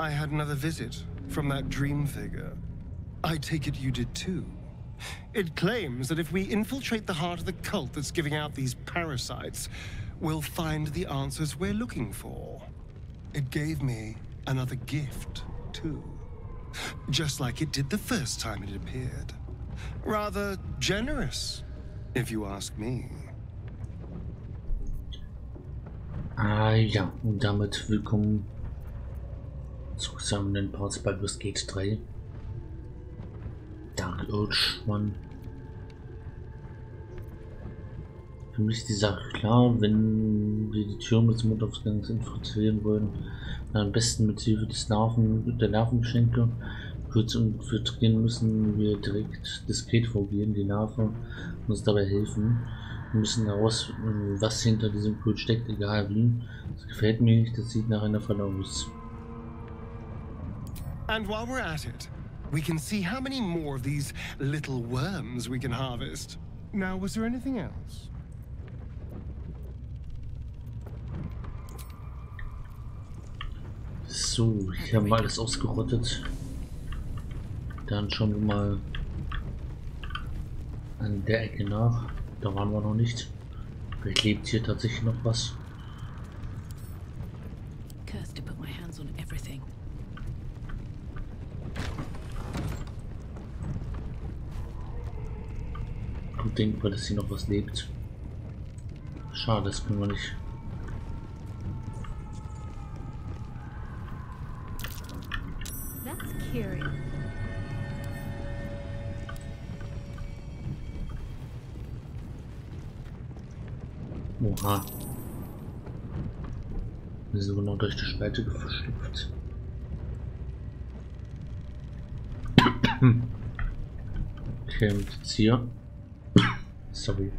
I had another visit from that dream figure. I take it you did too. It claims that if we infiltrate the heart of the cult that's giving out these parasites, we'll find the answers we're looking for. It gave me another gift, too. Just like it did the first time it appeared. Rather generous, if you ask me. Ah ja, und damit willkommen zusammen Parts Baldur's Gate 3. Dark Urge, Mann. Für mich ist die Sache klar, wenn wir die Türme zum Mutaufgangs infiltrieren wollen, dann am besten mit Hilfe des Nerven, der Nervengeschenke. Zu infiltrieren müssen wir direkt diskret vorgehen, die Nerven uns dabei helfen. Wir müssen heraus, was hinter diesem Kult steckt, egal wie. Das gefällt mir nicht, das sieht nach einer Falle aus. And while we're at it, we can see how many more of these little worms we can harvest. Now, was there anything else? So, ich habe alles ausgerottet. Dann schauen wir mal an der Ecke nach. Da waren wir noch nicht. Vielleicht lebt hier tatsächlich noch was. Gut denkbar, dass hier noch was lebt. Schade, das können wir nicht. Oha. Wir sind genau durch die Spalte geschlüpft. Okay, und jetzt hier. Sorry.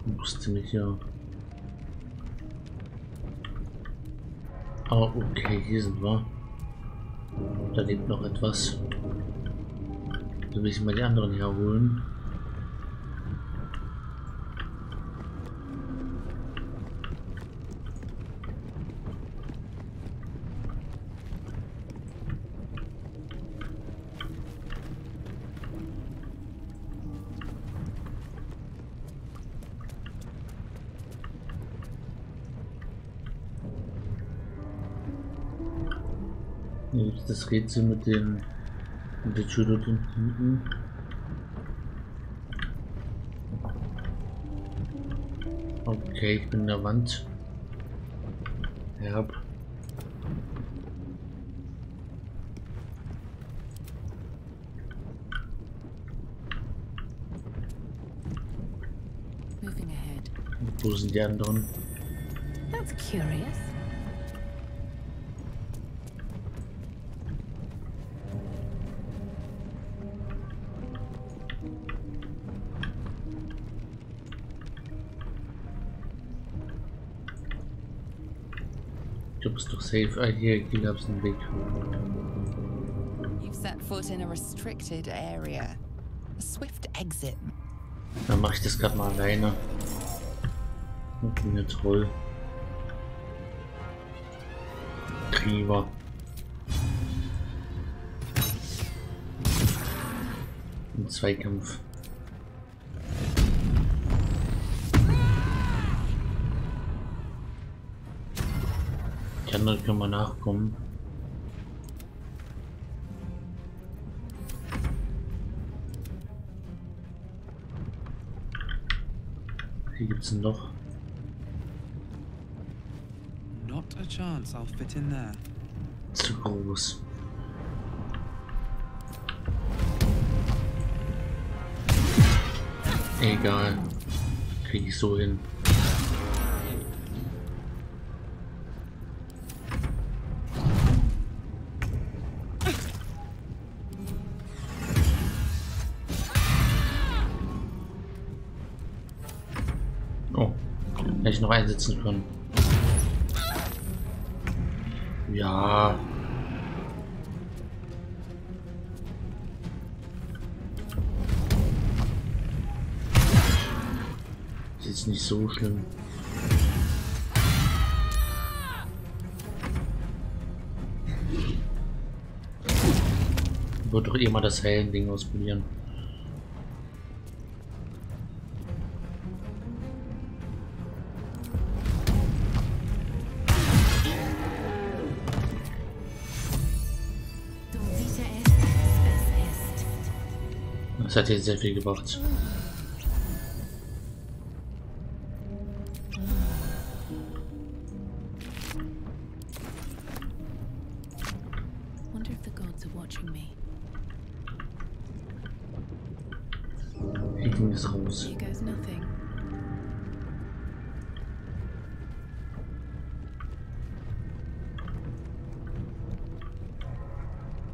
Ich musste mich ja. Ah, okay, hier sind wir. Da lebt noch etwas. Dann will ich mal die anderen herholen. Gibt es das Rätsel mit den mit der Tür dort hinten. Okay, ich bin in der Wand. Ahead. Wo sind die anderen? That's curious. Safe. Gab es einen Weg. You've set foot in a restricted area. A swift exit. Dann mache ich das gerade mal alleine. Ich bin jetzt voll. Trieber. Im Zweikampf. Die anderen können wir nachkommen. Hier gibt's ein Loch. Not a chance I'll fit in there. Zu groß. Egal. Krieg ich so hin. einsetzen können. Ja. Ist nicht so schlimm. Wird doch eh immer das Hellen Ding ausprobieren. Das hat jetzt sehr viel gebracht. Wonder if the gods are watching me. Ding ist raus. Here goes nothing.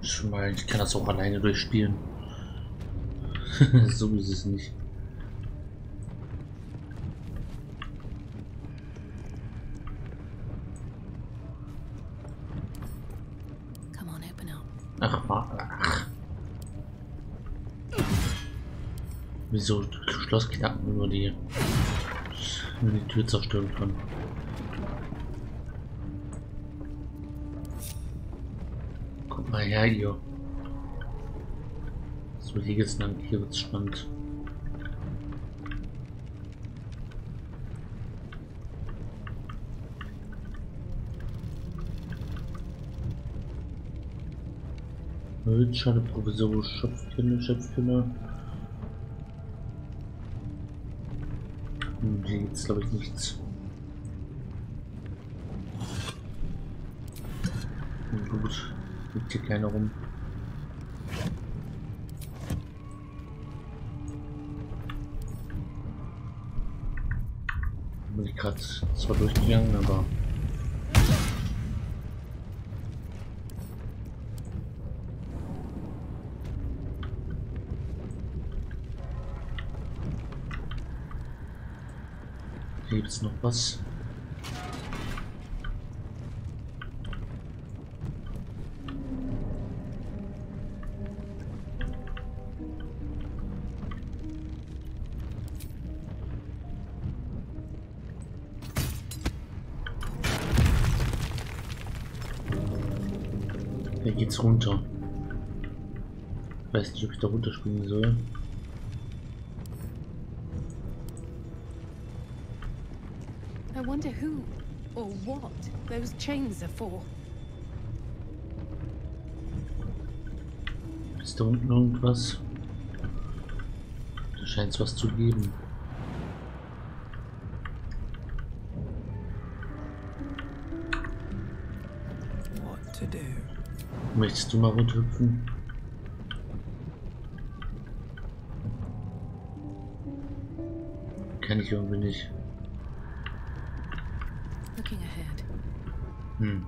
Schon mal, ich kann das auch alleine durchspielen. so ist es nicht. Come on, open up. Ach, ach. Wieso Schloss knacken nur die, nur die Tür zerstören kann? Guck mal her hier. So, hier geht's lang, hier wird's spannend. Holzschale, provisorische Schöpfkinder, Schöpfkinder. Hm, Hier gibt's glaube ich nichts. Hm, Gut, liegt hier keiner rum. Gerade zwar durchgegangen, aber Hier gibt's noch was. Geht's runter. Weiß nicht, ob ich da runterspringen soll. I wonder who or what those chains are for. Ist da unten irgendwas? Da scheint es was zu geben. Möchtest du mal runterhüpfen? Kann ich irgendwie nicht. Looking ahead Hm.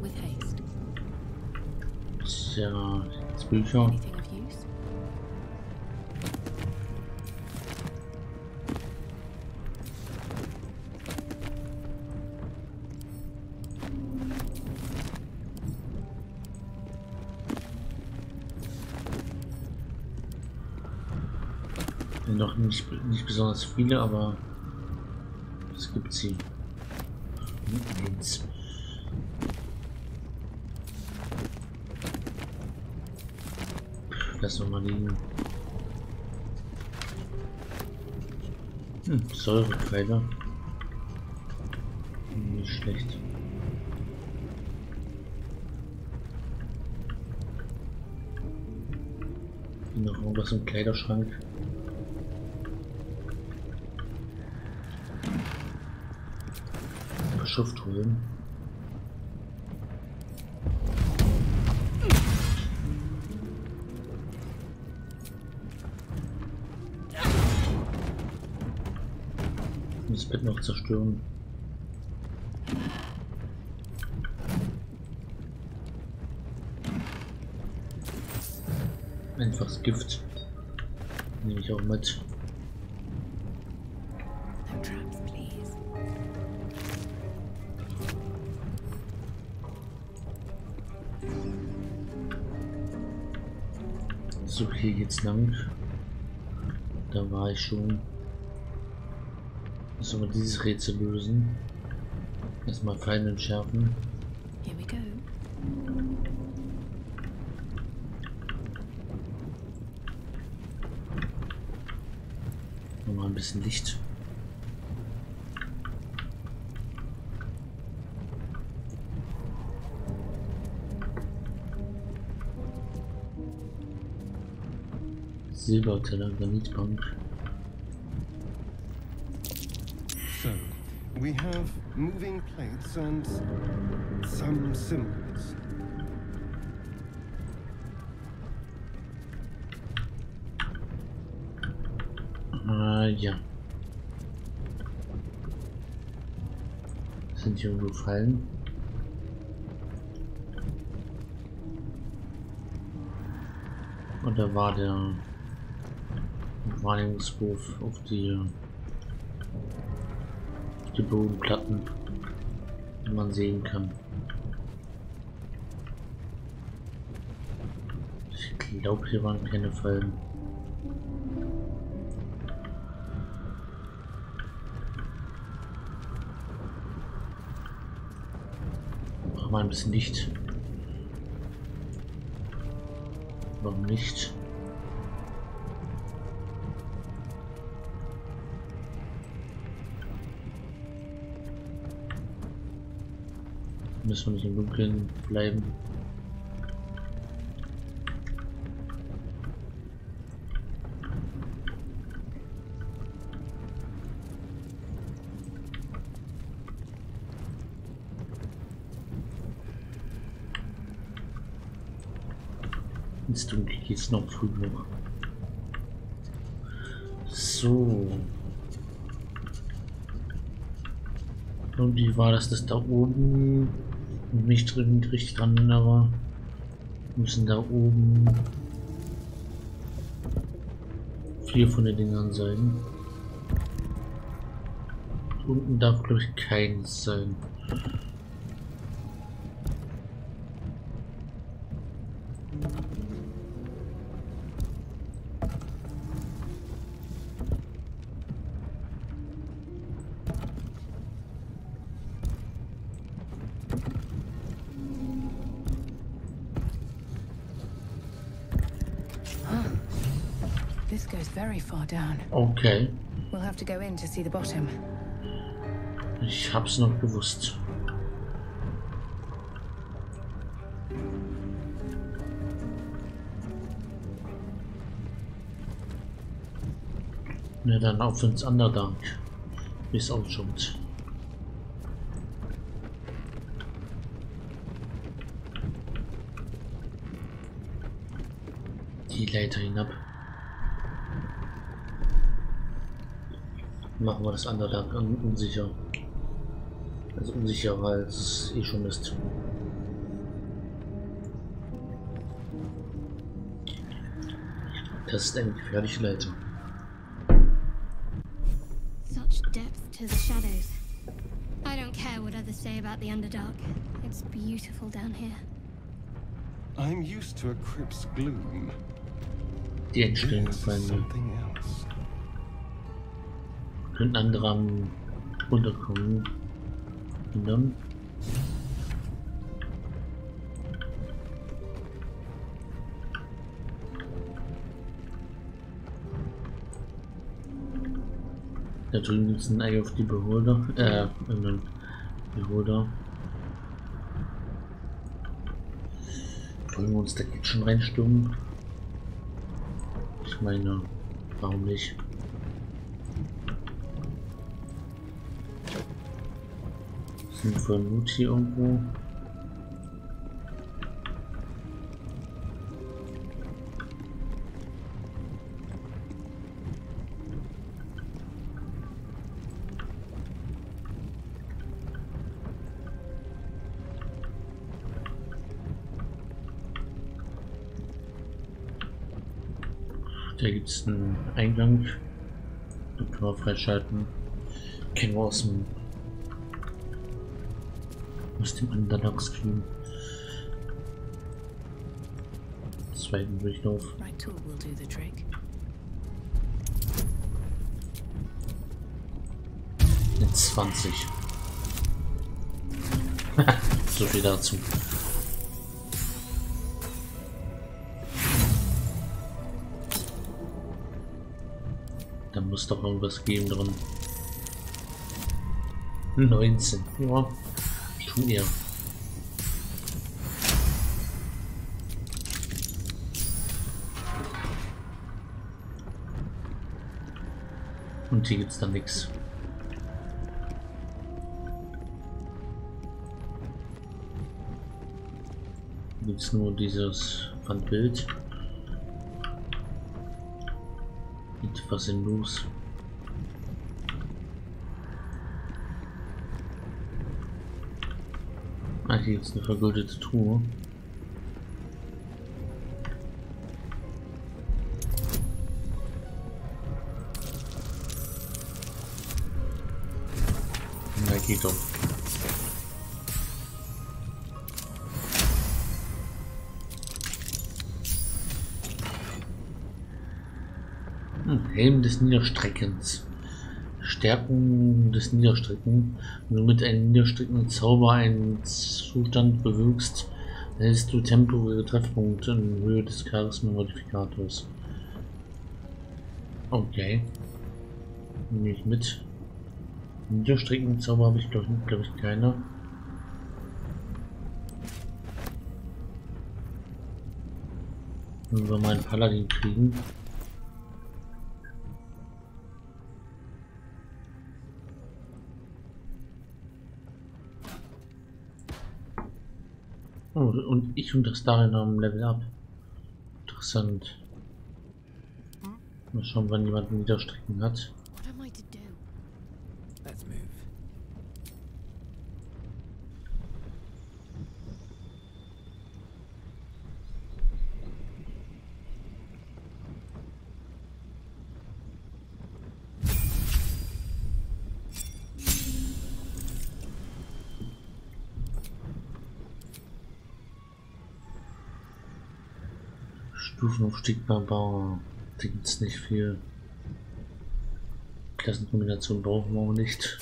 with haste. Ist ja das nicht, nicht besonders viele, aber es gibt sie. Eins. Lass mal liegen. Hm, Säurepfeiler. Nicht schlecht. Noch irgendwas im Kleiderschrank. Schrift holen. Das Bett noch zerstören. Einfaches Gift. Nehme ich auch mit. Hier geht's lang. Da war ich schon. Müssen wir dieses Rätsel lösen. Erstmal Pfeile entschärfen. Silberteller, Granitbank. So, we have moving plates and some symbols. Äh, ja. Sind hier irgendwo Fallen? Oder war der Wahrnehmungswurf auf die, auf die Bodenplatten, die man sehen kann? Ich glaube, hier waren keine Fallen. Mach mal ein bisschen Licht. Warum nicht? Müssen wir nicht im Dunkeln bleiben. Ins Dunkel geht's noch früh genug. So. Und wie war das, das da oben? Nicht drin, richtig dran, aber müssen da oben vier von den Dingern sein. Unten darf, glaube ich, keins sein. Go in to see the bottom. ich hab's noch gewusst. Na dann auf ins Underdark, wie es ausschaut. Die Leiter hinab. Machen wir das Underdark un unsicher. Also unsicher, weil es eh schon ist. Das ist eine gefährliche Leiter. Such depth to the shadows. I don't care what others say about the Underdark. It's beautiful down here. I'm used to a crypt's gloom. Die bei is mir. Something else. Könnten andere am runterkommen. Und dann. Da drüben gibt es ein Ei auf die Beholder. Äh, einen Beholder. Wollen wir uns da jetzt schon reinstürmen? Ich meine, warum nicht? Wir Loot hier irgendwo? Da gibt es einen Eingang. Da können wir freischalten. Kennen wir aus dem aus dem. Zweiten Durchlauf. Tool will do the trick. Mit 20. so viel dazu. Dann muss doch irgendwas geben drin. 19. Ja, schon eher. Und hier gibt's dann nichts. Gibt's nur dieses Wandbild. Was in los? Ah, hier gibt's eine vergoldete Truhe. Na, geht doch. Hm, Helm des Niederstreckens. Stärkung des Niederstrecken. Wenn du mit einem niederstreckenden Zauber einen Zustand bewirkst, erhältst du temporäre Treffpunkte in Höhe des Charisma-Modifikators. Okay. Nehme ich mit. Niederstreckenden Zauber habe ich glaube glaub ich keiner. Wenn wir mal einen Paladin kriegen. Oh, und ich und das darin am Level Up. Interessant. Mal schauen, wann jemand Niederstrecken hat. Barbar. Da gibt es nicht viel. Klassenkombination brauchen wir auch nicht.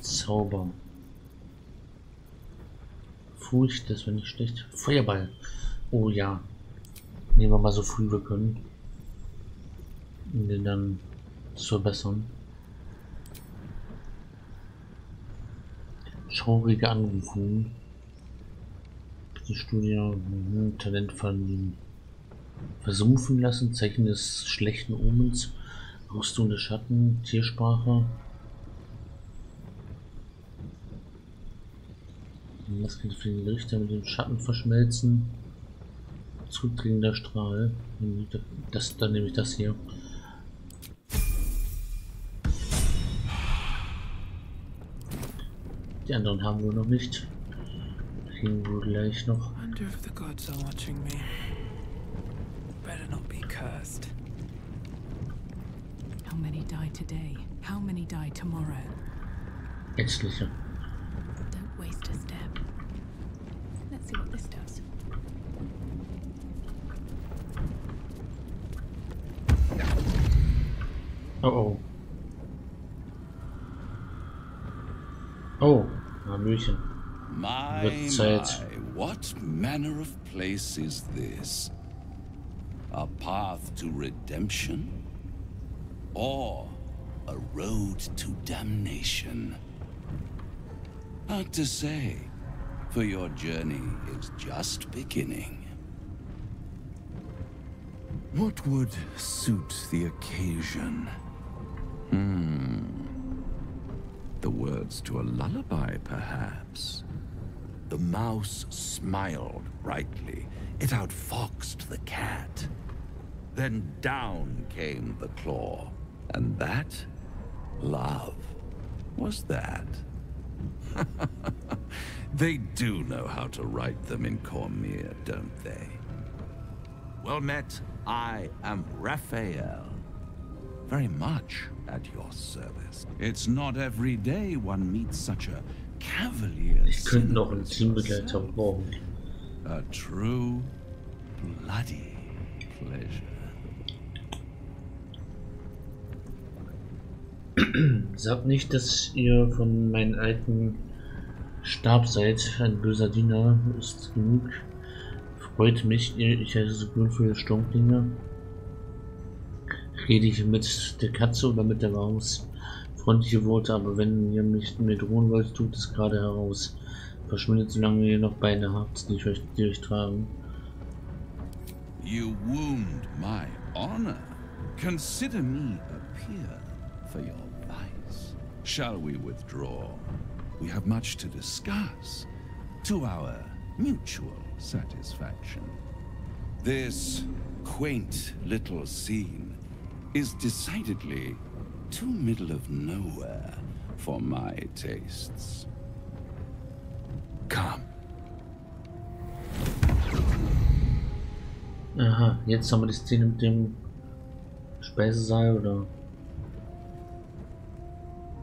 Zauber. Furcht, das wäre nicht schlecht. Feuerball. Oh ja. Nehmen wir mal so früh wir können. Um den dann zu verbessern. Schaurige Anrufungen. Die Studie mhm, Talent verliehen. Versumpfen lassen, Zeichen des schlechten Omens, Rüstung des Schatten, Tiersprache. Was geht für den Richter mit dem Schatten verschmelzen? Zurückdringender Strahl. Das, dann nehme ich das hier. Die anderen haben wir noch nicht. Kriegen wir gleich noch. Wonder if the gods are watching me. Better not be cursed. How many die today? How many die tomorrow? Etliche. Don't waste a step. Let's see what this does. Oh, My, Wird Zeit. my, what manner of place is this? A path to redemption? Or a road to damnation? Hard to say, for your journey is just beginning. What would suit the occasion? Hmm. The words to a lullaby, perhaps. The mouse smiled brightly. It outfoxed the cat. Then down came the claw. And that? Love. Was that? they do know how to write them in Cormier, don't they? Well met, I am Raphael. Very much at your service. It's not every day one meets such a. Ich könnte noch einen Teambegleiter brauchen. A true, bloody pleasure. Sagt nicht, dass ihr von meinen alten Stab seid, ein böser Diener ist genug. Freut mich, ich heiße so für Sturmklinge. Rede ich mit der Katze oder mit der Maus? Freundliche Worte, aber wenn ihr mich mir drohen wollt, tut es gerade heraus. Verschwindet, solange ihr noch Beine habt, die euch, die euch tragen. You wound my honor. Consider me a peer for your vice. Shall we withdraw? We have much to discuss, to our mutual satisfaction. This quaint little scene is decidedly too middle of nowhere for my tastes. Come. Aha, jetzt haben wir die Szene mit dem Speisesaal oder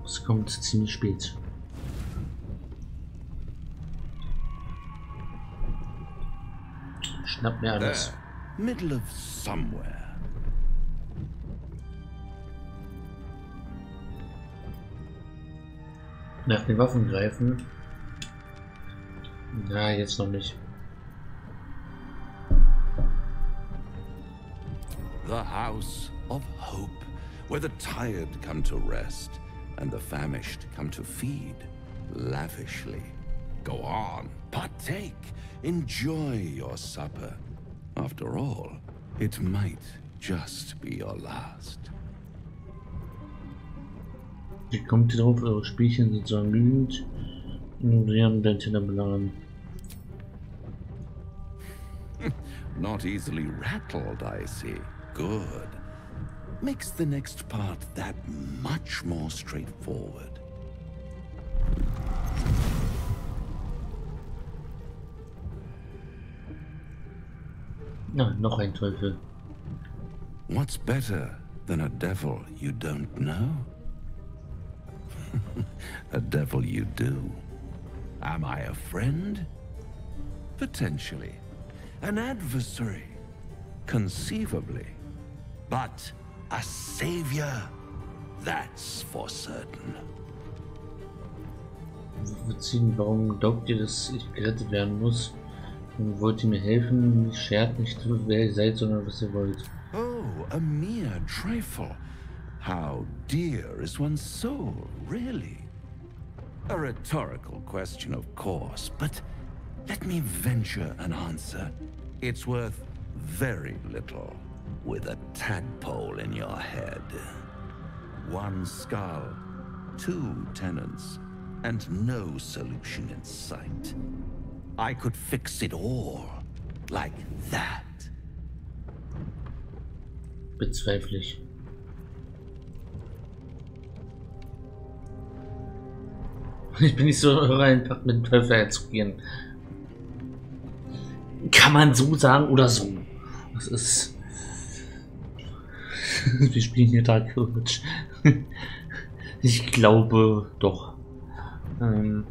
es kommt ziemlich spät. Schnapp mir alles. There, middle of somewhere. Nach den Waffen greifen. Na, jetzt noch nicht. The house of hope, where the tired come to rest and the famished come to feed lavishly. Go on, partake, enjoy your supper. After all, it might just be your last. Kommt drauf, eure Spielchen sind so. Ignorieren dein Teller beladen. Not easily rattled, I see. Good. Makes the next part that much more straightforward. Na, noch ein Teufel. What's better than a devil you don't know? a devil you do. Am I a friend? Potentially. An adversary? Conceivably. But a savior? That's for certain. Beziehen, warum glaubt ihr, dass ich gerettet werden muss? Und wollt ihr mir helfen? Schert nicht, wer ihr seid, sondern was ihr wollt. Oh, a mere trifle. How dear is one's soul, really? A rhetorical question, of course, but let me venture an answer. It's worth very little with a tadpole in your head. One skull, two tenants, and no solution in sight. I could fix it all, like that. Bezweifle ich. Ich bin nicht so einfach mit dem Teufel herzugehen. Kann man so sagen oder so. Das ist. Wir spielen hier Dark Village. Ich glaube doch. Ähm.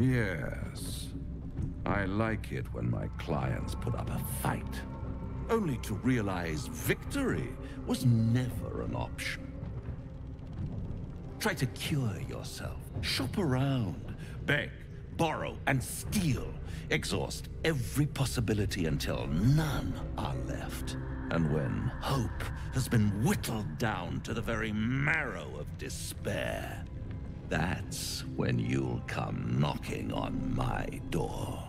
Yes. I like it when my clients put up a fight. Only to realize victory was never an option. Try to cure yourself. Shop around. Beg, borrow, and steal. Exhaust every possibility until none are left. And when hope has been whittled down to the very marrow of despair, that's when you'll come knocking on my door.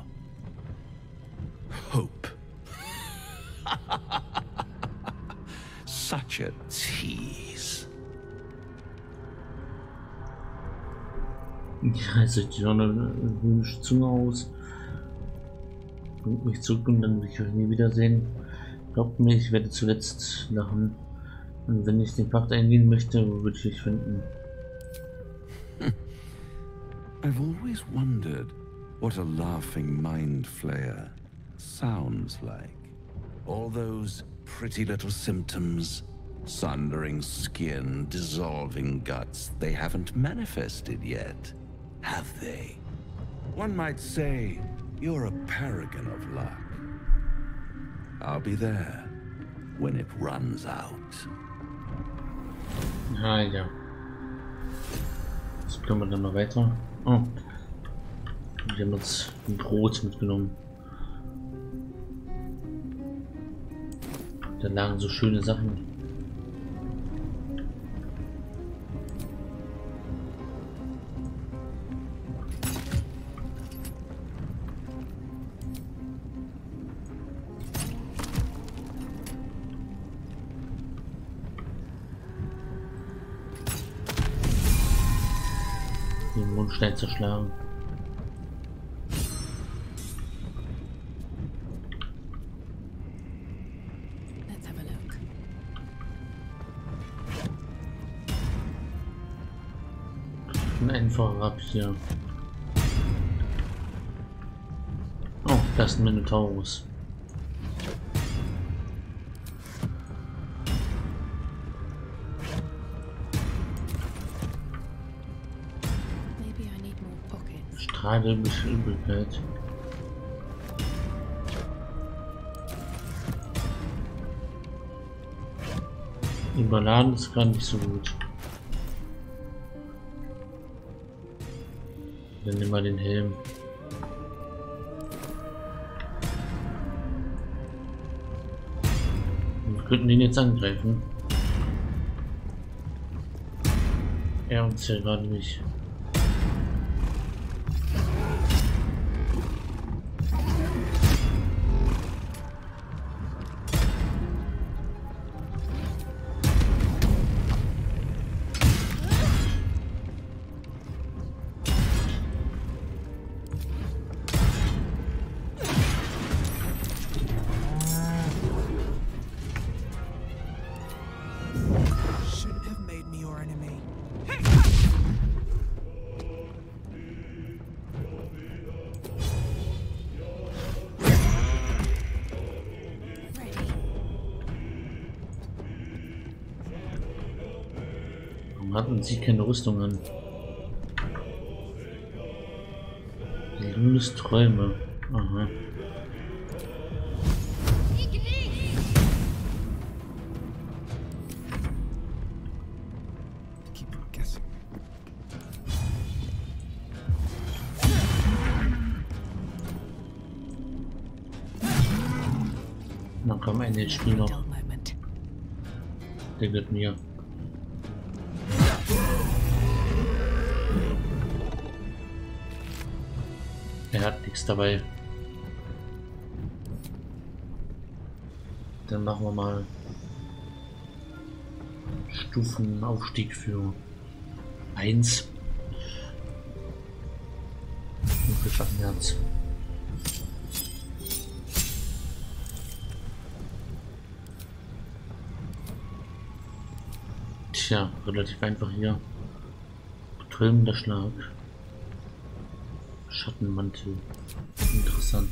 Hope. Such a tease. Ja, es sieht ja eine höhnische Zunge aus. Bringt mich zurück und dann will ich euch nie wiedersehen. Glaubt mir, ich werde zuletzt lachen. Und wenn ich den Pakt eingehen möchte, wo würde ich euch finden? I've always wondered what a laughing mind flayer sounds like. All those pretty little symptoms sundering skin, dissolving guts they haven't manifested yet, have they? One might say you're a paragon of luck. I'll be there when it runs out. Ah ja. Jetzt können wir dann noch weiter. Oh. Wir haben jetzt Brot mitgenommen. Da lagen so schöne Sachen. Den Mund schnell zerschlagen. Einfacher Rapier. Oh, das ist ein Minotaurus. Strahle Übelkeit. Überladen ist gar nicht so gut. Dann nimm mal den Helm. Wir könnten den jetzt angreifen. Er uns ja gerade nicht. Hatten sie keine Rüstung an? Lunes Träume. Aha. Dann kam ein Spiel noch. Der gehört mir. Dabei. Dann machen wir mal Stufenaufstieg für 1. Und für Schattenherz. Tja, relativ einfach hier. Betäubender Schlag. Schattenmantel. Interessant.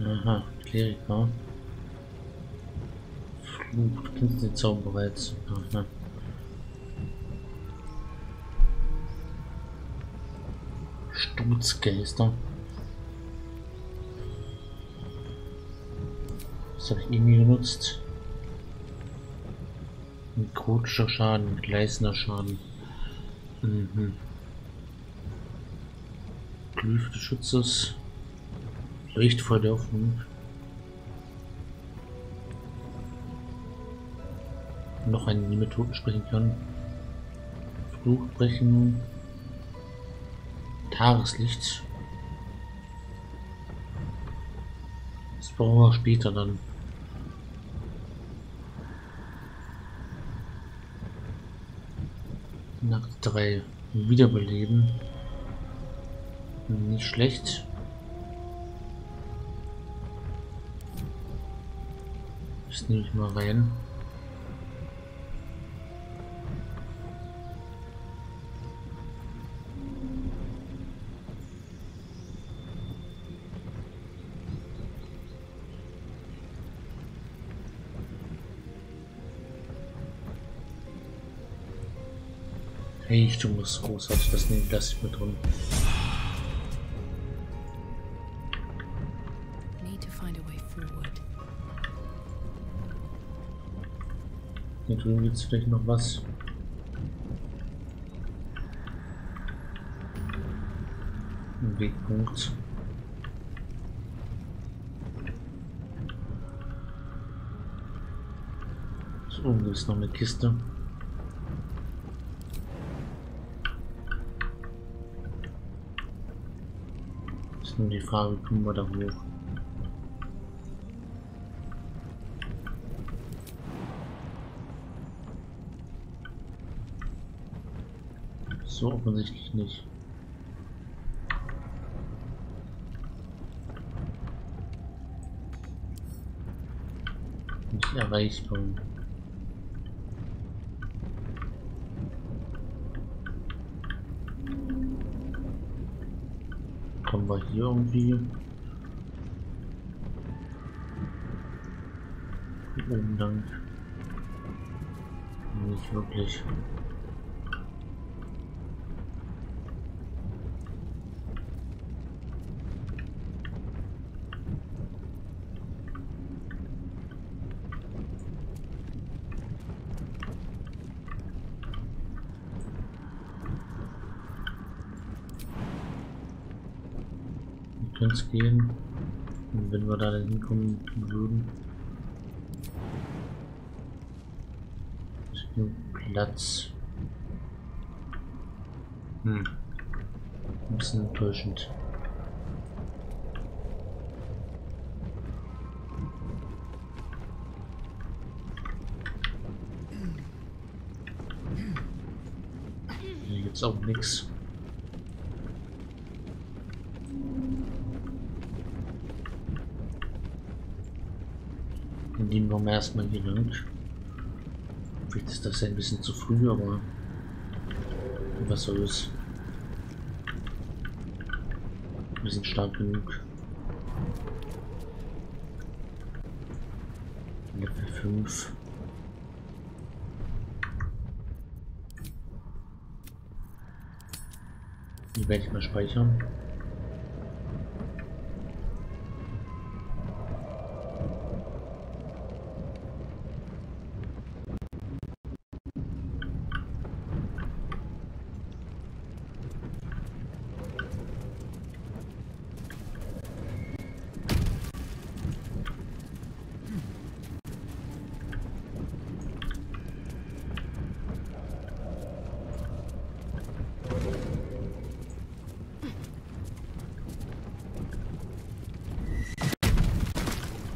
Aha, Kleriker. Fluch, du kennst den Zauber bereits. Aha. Sturzgeister. Das habe ich irgendwie genutzt. Nekrotischer Schaden, gleißender Schaden. Mhm. Glyph des Schutzes. Leuchtfeuer der Hoffnung. Noch einen, die mit Toten sprechen kann. Fluch brechen. Tageslicht. Das brauchen wir später dann. Nacht 3. Wiederbeleben. Nicht schlecht. Das nehme ich mal rein. Du musst großartig, das nehmen, lass ich mir drin. Hier drüben gibt es vielleicht noch was. Ein Wegpunkt. So, oben ist noch eine Kiste. Nur die Frage, wie kommen wir da hoch? So offensichtlich nicht. Nicht erreichbar. Kommen wir hier irgendwie? Oben lang. Nicht wirklich. Es gehen, wenn wir da hinkommen würden. Ist genug Platz. Hm. Ein bisschen enttäuschend. Auch nichts. Dann wir erstmal hier lang. Vielleicht ist das ein bisschen zu früh, aber was soll's. Wir sind stark genug. Level 5. Die werde ich mal speichern.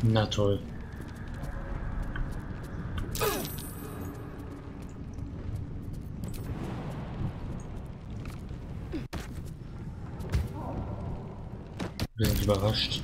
Na toll. Sind überrascht.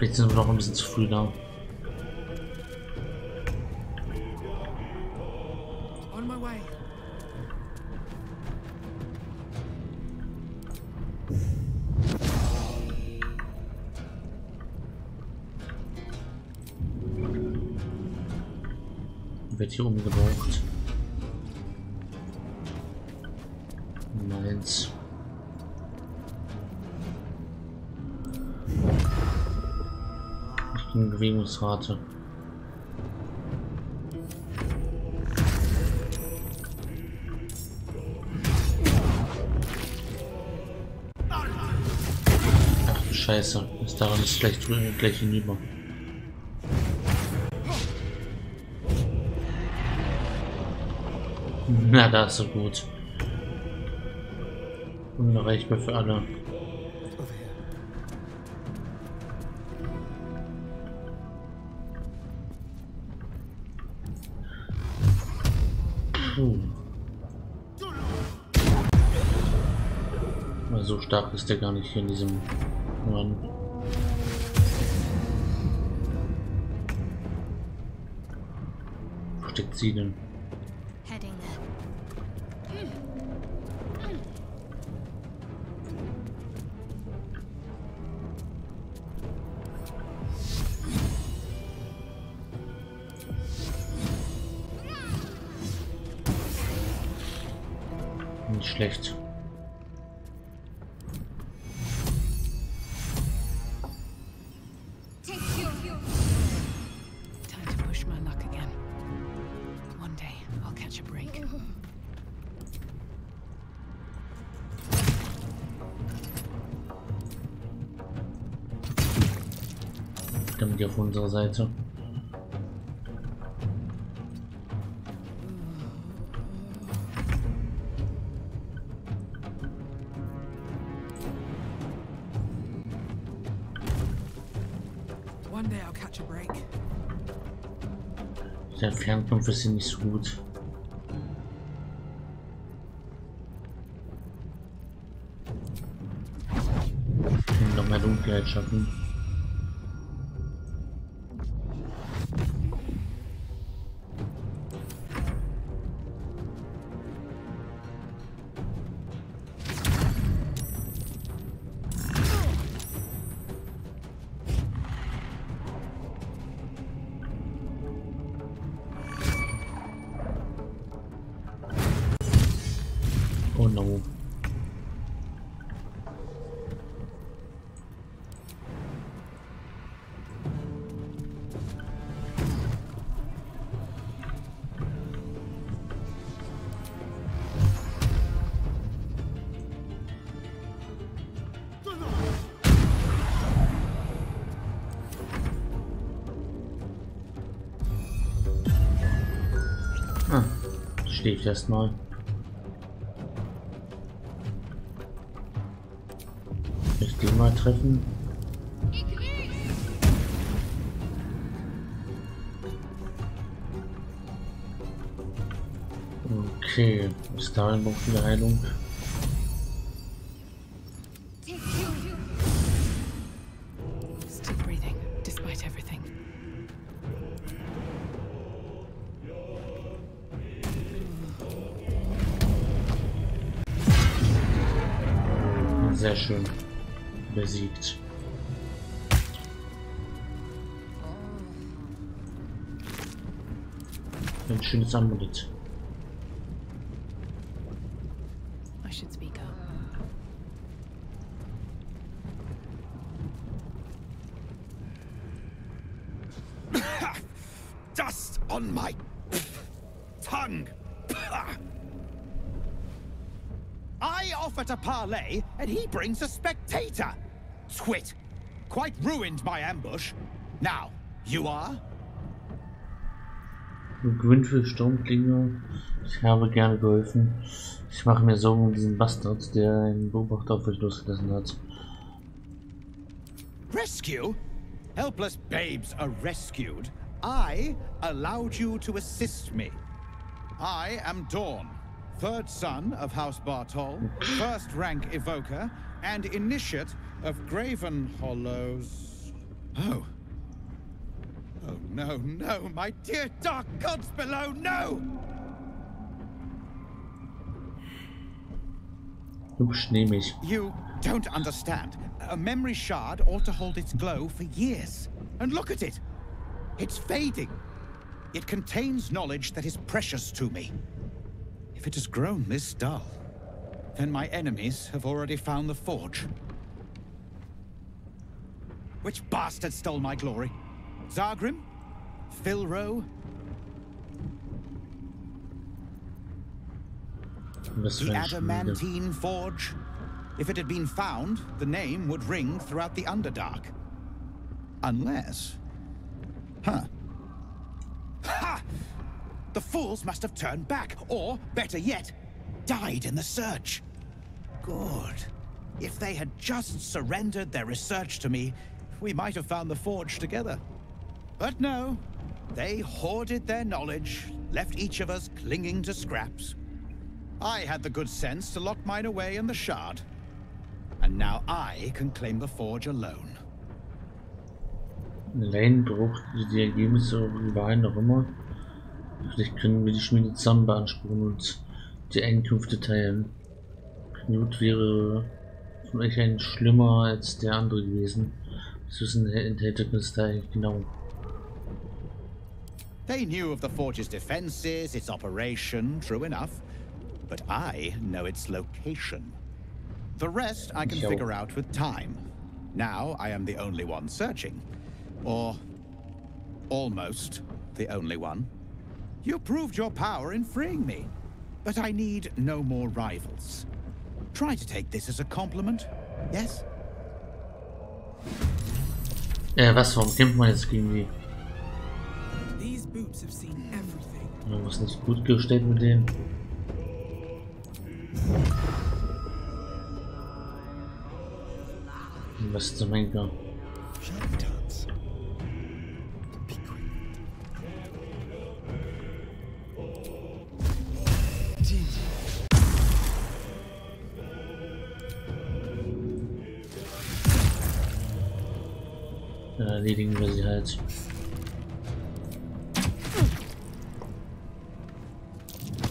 Vielleicht sind wir noch ein bisschen zu früh da. Wird hier umgebraucht. Verbrennungsrate. Ach du Scheiße, ist daran ist gleich, gleich hinüber. Na, das ist so gut. Unerreichbar für alle. Puh. Aber so stark ist der gar nicht hier in diesem Run. Wo steckt sie denn? Dann die auf unserer Seite. Ist hier nicht so gut. Und noch mehr Dunkelheit schaffen. Schläft erstmal. Ich den mal treffen. Okay, bis dahin noch viel Heilung. Sehr schön. Besiegt. Ein schönes Amulett. And he brings a spectator. Twit. Quite ruined my ambush. Now, you are? Für Sturmklinge. Ich habe gerne geholfen. Ich mache mir Sorgen um diesen Bastard, der einen Beobachter auf euch losgelassen hat. Rescue? Helpless babes are rescued. I allowed you to assist me. I am Dawn, third son of House Bartol, first rank evoker, and initiate of Graven Hollows. Oh. Oh, no, no, my dear dark gods below, no! Hübsch nehme ich. You don't understand. A memory shard ought to hold its glow for years. And look at it. It's fading. It contains knowledge that is precious to me. If it has grown this dull, then my enemies have already found the forge. Which bastard stole my glory? Zargrim? Philro? The für ein Schmiede. adamantine forge? If it had been found, the name would ring throughout the Underdark. Unless... Huh. Ha! The fools must have turned back, or, better yet, died in the search. Good. If they had just surrendered their research to me, we might have found the forge together. But no, they hoarded their knowledge, left each of us clinging to scraps. I had the good sense to lock mine away in the shard. And now I can claim the forge alone. Lane braucht die Ergebnisse überall noch immer. Vielleicht können wir die Schmiede zusammen beanspruchen und die Einkünfte teilen. Knut wäre von euch ein schlimmer als der andere gewesen. Was wissen enthält das da genau? They knew of the forge's defenses, its operation, true enough. But I know its location. The rest I can figure out with time. Now I am the only one searching. Or almost the only one. You proved your power in freeing me. But I need no more rivals. Try to take this as a compliment, yes? Äh, was, warum kämpft man jetzt gegen die? These boots have seen everything. Ja, Was nicht gut gestellt mit denen? Was zum wir sie halt.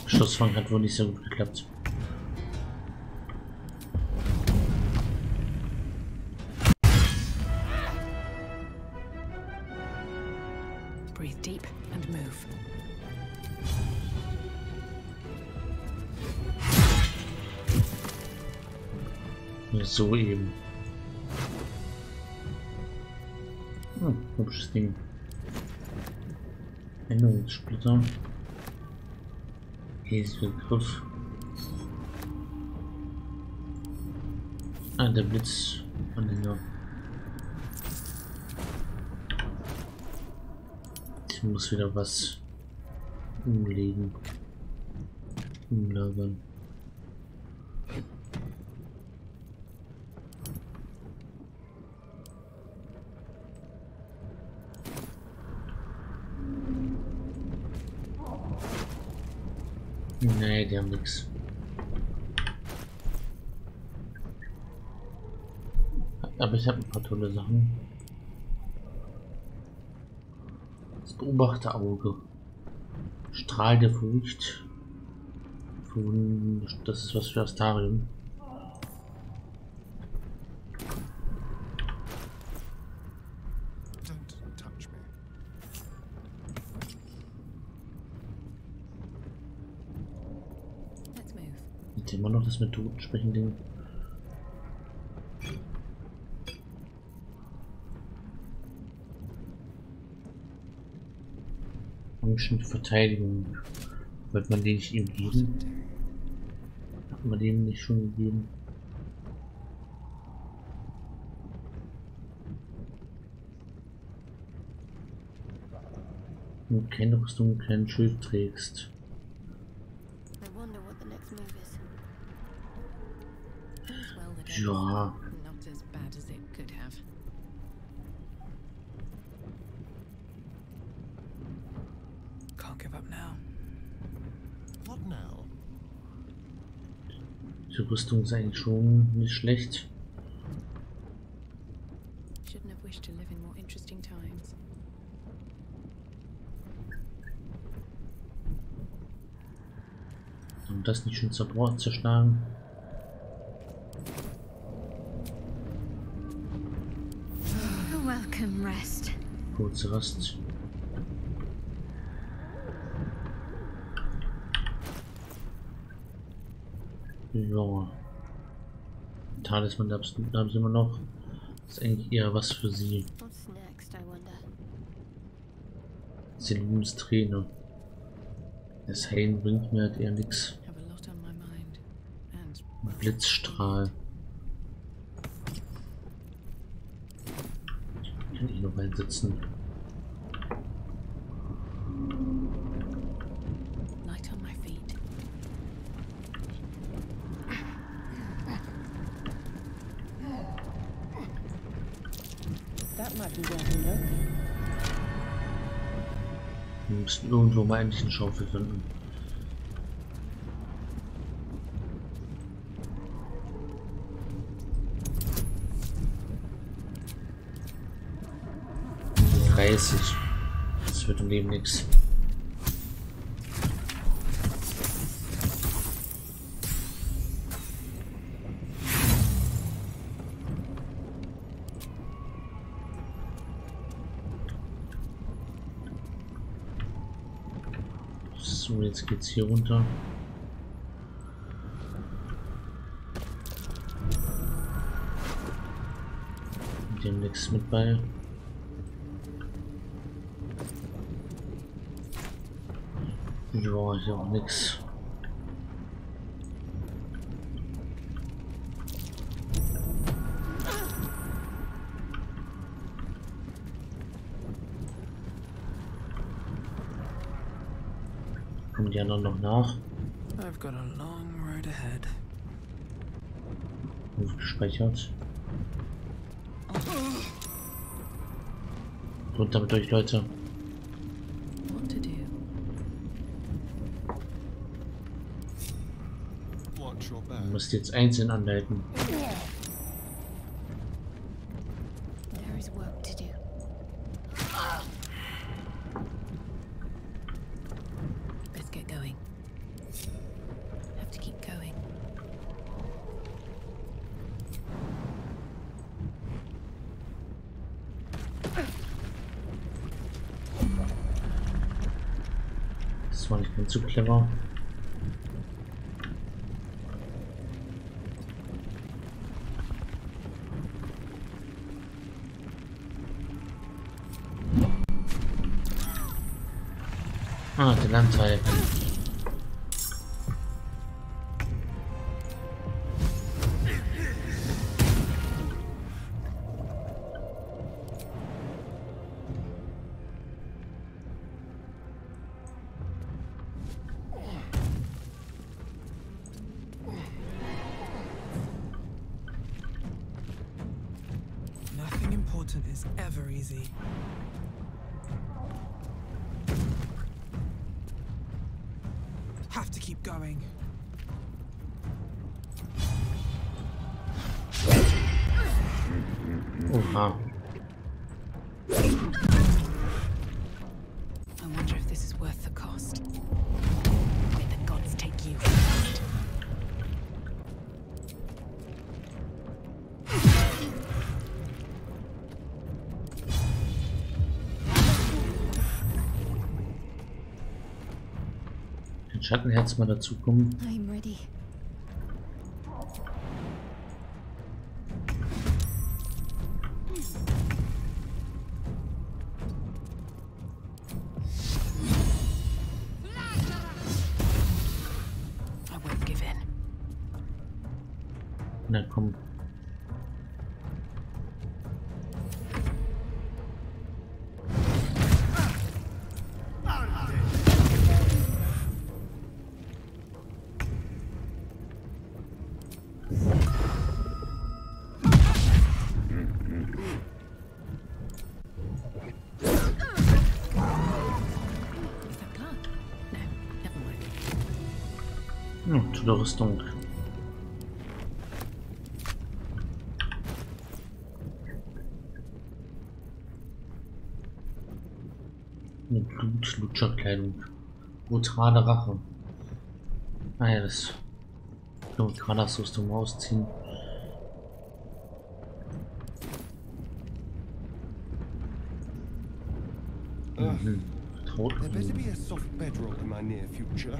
Schussfang hat wohl nicht so gut geklappt. Breathe deep and move. So eben. Hübsches Ding. Änderungssplitter. Eselgriff. Ah, der Blitzanhänger. Ich muss wieder was umlegen. Umlagern. Nee, die haben nichts. Aber ich habe ein paar tolle Sachen. Das Beobachterauge. Strahl der Furcht. Das ist was für Astarium. Don't touch me. Let's move. Das mit Toten sprechen Ding. Ancient Verteidigung. Wollte man den nicht ihm geben? Hat man dem nicht schon gegeben? Wenn du keine Rüstung, kein Schild trägst. I wonder what the next move is. All's well that Ja, ends not as bad as it could have. Can't give up now. What now? die Rüstung ist eigentlich schon nicht schlecht. Und das nicht schon zerbrochen, zerschlagen. exhaust. Ja. Talisman da haben sie immer noch. Das ist eigentlich eher was für sie. Selums Träne. Ne? Das Heilen bringt mir halt eher nichts. Blitzstrahl. Kann ich noch einsetzen. Irgendwo mal endlich eine Schaufel finden. Dreißig. Das wird im Leben nichts. So, jetzt geht's hier runter. Mit dem nichts mit bei. Ja, hier auch nichts. Kommen die anderen noch nach? I've got a long road ahead. Wird gespeichert. Runter mit euch, Leute. Ihr back. müsst jetzt einzeln anhalten. There is work to do. Let's get going. Have to keep going. Das war nicht ganz so clever. Ah, der Schattenherz mal dazu kommen. I'm ready. Der Rüstung. Eine Blutlutscherkleidung. Brutale Rache. Ah ja, das können wir gerade aus Rüstung ausziehen. Mhm. Tot. There better be a soft bedroll in my near future.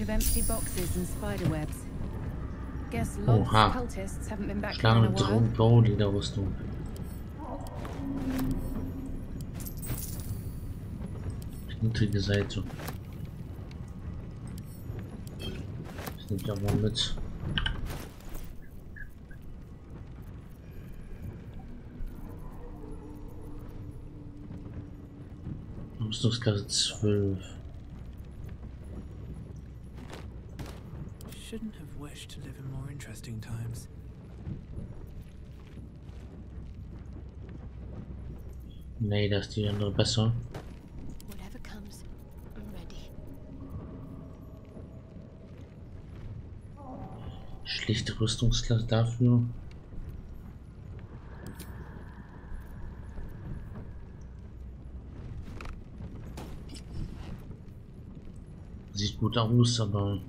Bunch of empty boxes and spider webs. Guess lots Oha. of cultists haven't been back Schlange in a mit. Drohnen, Bauliederrüstung. Niedrige Seite. Ich nehme da mal mit. Rüstungsklasse 12. Shouldn't have wished to live in more interesting times. Nee, da ist die andere besser. Whatever comes, I'm ready. Schlichte Rüstungsklasse dafür. Sieht gut aus, aber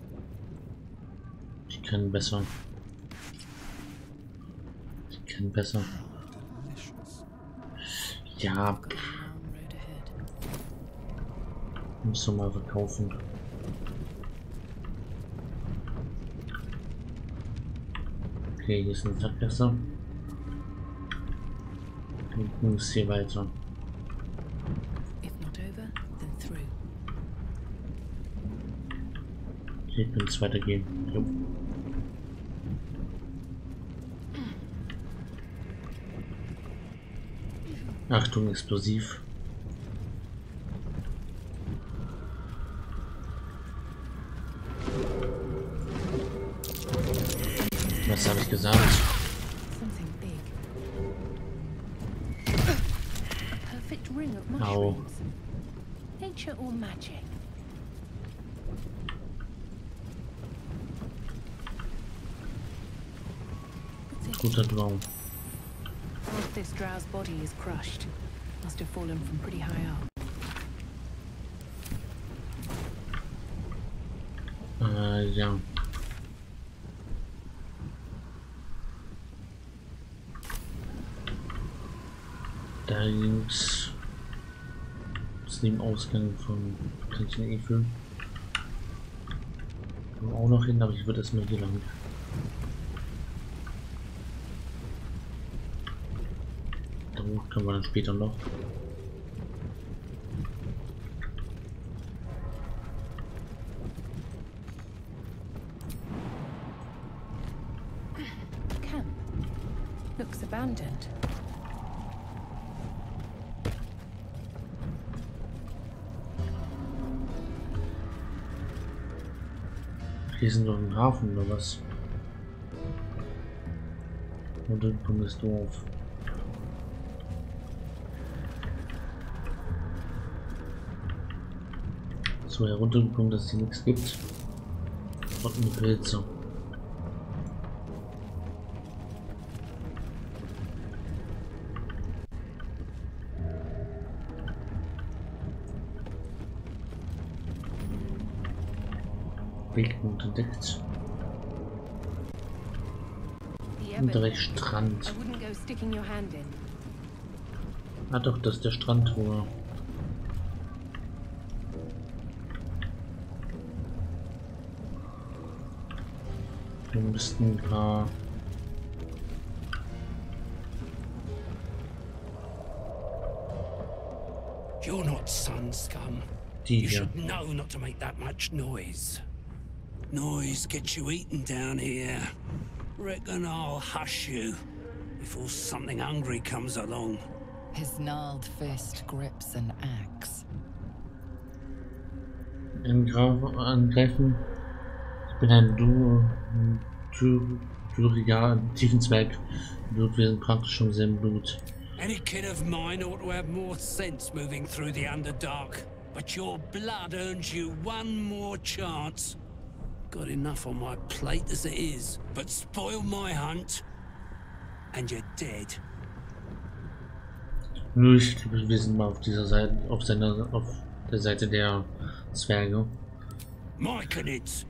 kann besser. Ich kann besser. Ja, muss doch mal verkaufen. Okay, hier ist eine Sackgasse. Und muss hier weiter. If not over, then through. Hier kann es weitergehen. Jo. Achtung, explosiv. Was habe ich gesagt? Something big. A perfect ring of Ow. mushrooms. Nature or magic? Guter Traum. This drow's body is crushed. Must have fallen from pretty high up. Uh, äh, ja. Da links ist neben Ausgang von Kanzler Efel. Kommen wir auch noch hin, aber ich würde erstmal hier lang. Hoch können wir dann später noch. Camp. Looks abandoned. Hier sind doch ein Hafen oder was? Und dann kommt das Dorf. So heruntergekommen, dass es hier nichts gibt. Rotten Pilze. Wegpunkt entdeckt. Und direkt Strand. Ah doch, das ist der Strand, wo Wir müssten ein paar... You're not sun scum. You should know not to make that much noise. Noise gets you eaten down here. Reckon I'll hush you before something hungry comes along. His gnarled fist grips an axe. Angreif- angreifen. Ich bin ein du... du... Duriger, Tiefenzwerg. Blut, wir sind praktisch schon sehr im Blut. Any kid of mine ought to have more sense moving through the Underdark. But your blood earns you one more chance. Got enough on my plate as it is. But spoil my hunt, and you're dead. Nur ich glaube, wir sind mal auf dieser Seite, auf seiner, auf der Seite der Zwerge. Myconids.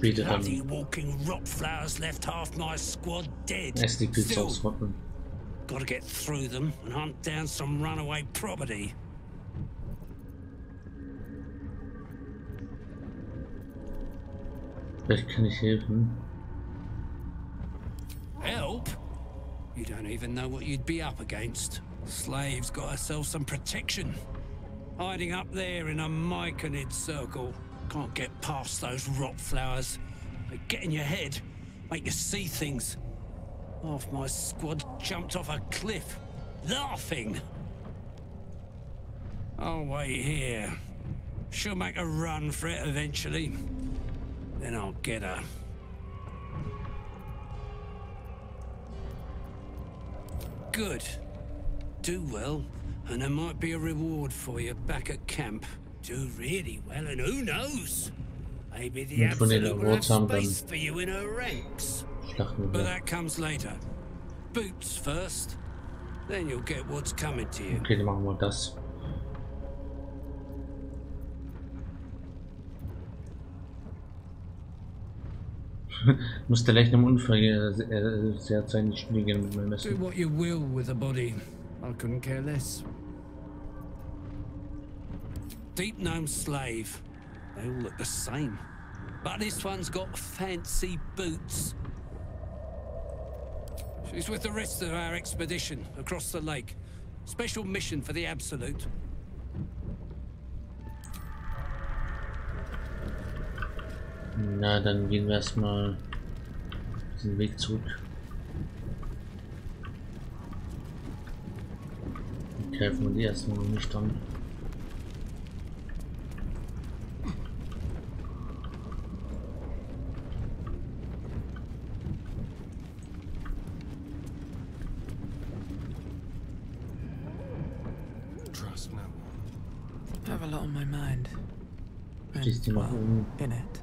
Bloody dann walking rot flowers left half my squad dead. erst die Pilze Still, ausrotten. gotta get through them and hunt down some runaway property. Vielleicht kann ich helfen. Help? You don't even know what you'd be up against. Slave's got herself some protection. Hiding up there in a myconid circle. Can't get past those rot flowers. They get in your head, make you see things. Half my squad jumped off a cliff, laughing. I'll wait here. She'll make a run for it eventually. Then I'll get her. Good. Do well, and there might be a reward for you back at camp. Do really well, and who knows? Maybe the Absolute will have Awards haben dann space for you in her ranks. But that comes later. Boots first, then you'll get what's coming to you. Okay, machen wir das. Musste leicht im Unfall äh, äh, sehr sein, die Spiele gerne mit meinem Do what you will with the body. I couldn't care less. Deep gnome slave. They all look the same. But this one's got fancy boots. She's with the rest of our expedition across the lake. Special mission for the Absolute. Na, dann gehen wir erstmal diesen Weg zurück. Greifen wir die erstmal nicht an. Trust no one. I have a lot on my mind. Schließ die mal well, in it.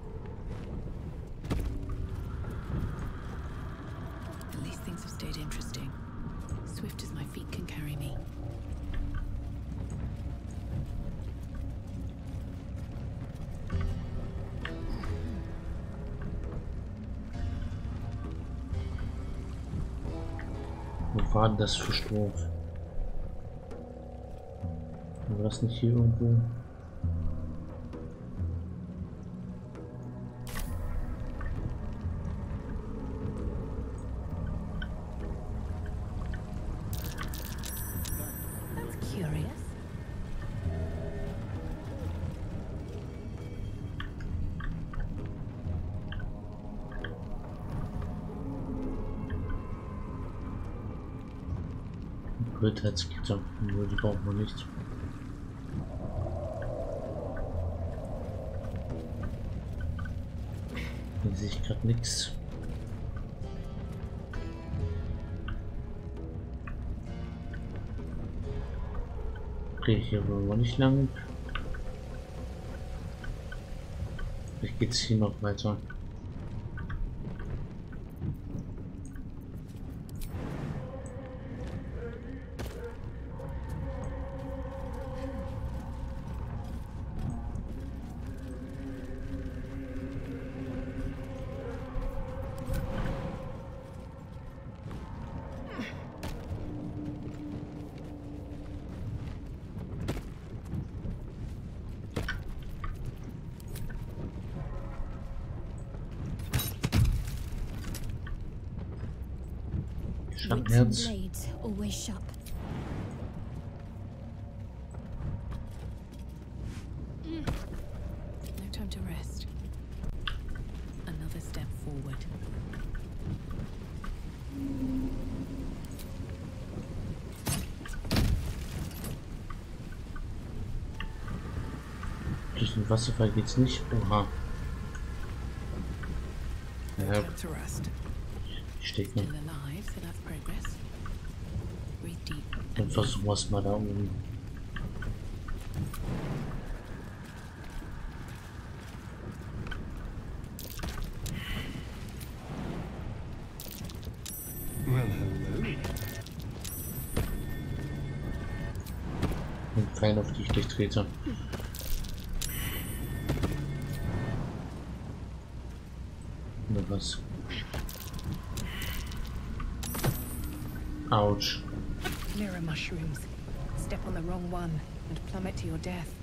At least things have stayed interesting. Swift as my feet can carry me. Wo war denn das für Stroh? War das nicht hier irgendwo? Blödheitsgitter. Nur die braucht man nicht. Hier sehe ich gerade nichts. Okay, hier wollen wir nicht lang. Vielleicht geht es hier noch weiter. Weights and Schattenherz. blades always sharp. No time to rest. Another step forward. Durch den Wasserfall geht's nicht. Oha. Ja, steck noch. Dann versuchen wir es mal da oben. Well, hello. Und Pfeil auf die ich durchtrete. Step on the wrong one and plummet to your death.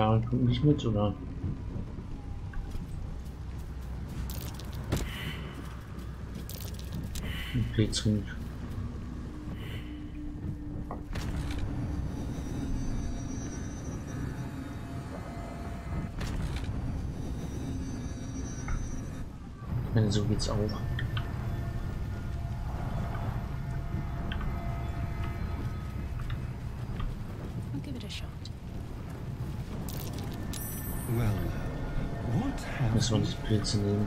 Daran kommt nicht mit, oder? Ein Pilzring. Ich meine, so geht's auch. 20 Pilze nehmen.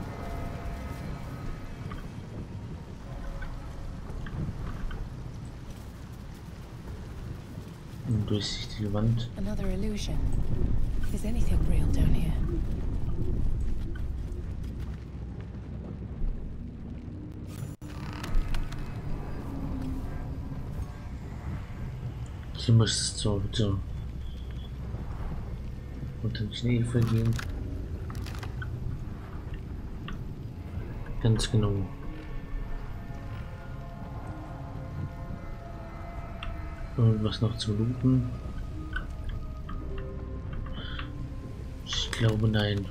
Eine durchsichtige Wand. Another illusion. Is anything real down here? Hier es zwar bitte unter den Schnee vergehen. Ganz genau. Irgendwas noch zu looten? Ich glaube nein.